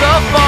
the fun.